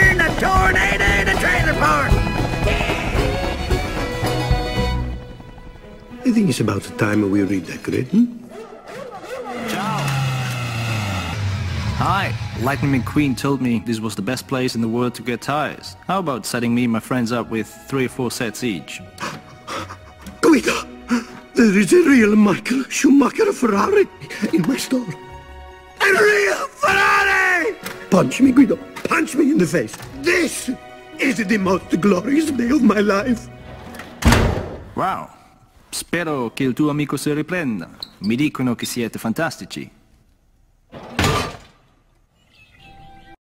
seen a tornado trailer park! I think it's about the time we redecorate, hmm? Hi, Lightning McQueen told me this was the best place in the world to get tires. How about setting me and my friends up with three or four sets each? Quick! There is a real Michael Schumacher Ferrari in my store. A real Punch me, Guido. Punch me in the face. This is the most glorious day of my life. Wow! Spero che il tuo amico si riprenda. Mi dicono che siete fantastici.